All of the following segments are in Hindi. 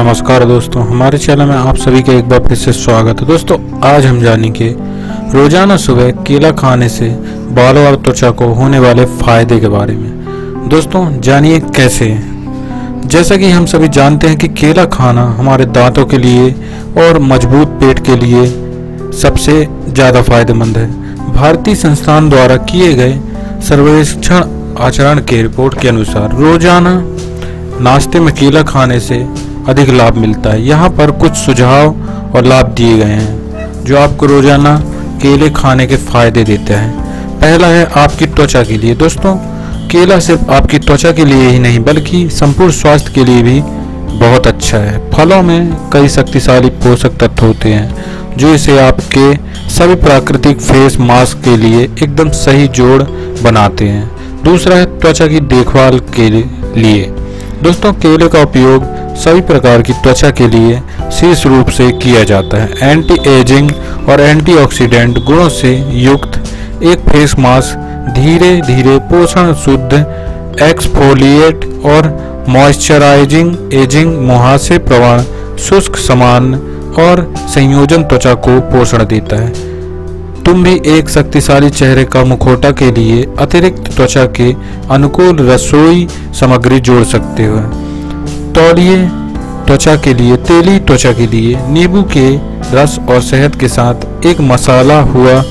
नमस्कार दोस्तों, हमारे चैनल में आप सभी का एक बार फिर से स्वागत है। दोस्तों, आज हम जानेंगे रोज़ाना सुबह केला खाने से बालों और त्वचा को होने वाले फ़ायदे के बारे में। दोस्तों, जानिए कैसे? जैसा कि हम सभी जानते हैं कि केला खाना हमारे दांतों के लिए और मज़बूत पेट के लिए सबसे ज़्यादा फ़ायदेमंद है। भारतीय संस्थान द्वारा किए गए सर्वेक्षण आचरण के रिपोर्ट के अनुसार रोज़ाना नाश्ते में केला खाने से अधिक लाभ मिलता है। यहाँ पर कुछ सुझाव और लाभ दिए गए हैं, जो आपको रोज़ाना केले खाने के फ़ायदे देते हैं। पहला है आपकी त्वचा के लिए। दोस्तों, केला सिर्फ़ आपकी त्वचा के लिए ही नहीं, बल्कि संपूर्ण स्वास्थ्य के लिए भी बहुत अच्छा है। फलों में कई शक्तिशाली पोषक तत्व होते हैं, जो इसे आपके सभी प्राकृतिक फेस मास्क के लिए एकदम सही जोड़ बनाते हैं। दूसरा है त्वचा की देखभाल के लिए। दोस्तों, केले का उपयोग सभी प्रकार की त्वचा के लिए शीर्ष रूप से किया जाता है। एंटी एजिंग और एंटीऑक्सीडेंट गुणों से युक्त एक फेस मास्क धीरे धीरे पोषण शुद्ध एक्सफोलिएट और मॉइस्चराइजिंग एजिंग मुहासे प्रवण शुष्क, समान और संयोजन त्वचा को पोषण देता है। तुम भी एक शक्तिशाली चेहरे का मुखौटा के लिए अतिरिक्त त्वचा के अनुकूल रसोई सामग्री जोड़ सकते हो। तौलिए, त्वचा के लिए तेली, त्वचा के लिए नींबू के रस और शहद के साथ एक मसाला हुआ,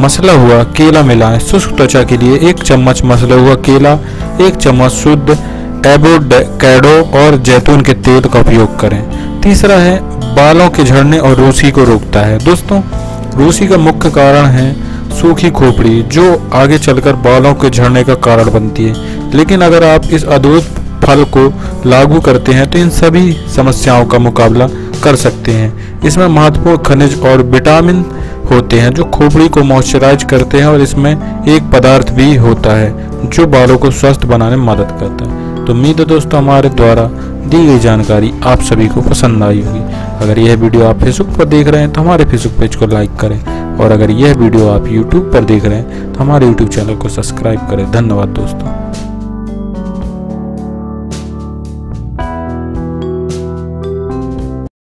मसला हुआ केला मिलाएँ। शुष्क त्वचा के लिए एक चम्मच मसला हुआ केला, एक चम्मच शुद्ध एवोकैडो और जैतून के तेल का उपयोग करें। तीसरा है, बालों के झड़ने और रूसी को रोकता है। दोस्तों, रूसी का मुख्य कारण है सूखी खोपड़ी, जो आगे चलकर बालों के झड़ने का कारण बनती है। लेकिन अगर आप इस अद्भुत फल को लागू करते हैं तो इन सभी समस्याओं का मुकाबला कर सकते हैं। इसमें महत्वपूर्ण खनिज और विटामिन होते हैं, जो खोपड़ी को मॉइस्चराइज करते हैं और इसमें एक पदार्थ भी होता है, जो बालों को स्वस्थ बनाने में मदद करता है। तो उम्मीद है दोस्तों, हमारे द्वारा दी गई जानकारी आप सभी को पसंद आई होगी। अगर यह वीडियो आप फेसबुक पर देख रहे हैं तो हमारे फेसबुक पेज को लाइक करें। और अगर यह वीडियो आप यूट्यूब पर देख रहे हैं तो हमारे यूट्यूब चैनल को सब्सक्राइब करें। धन्यवाद दोस्तों।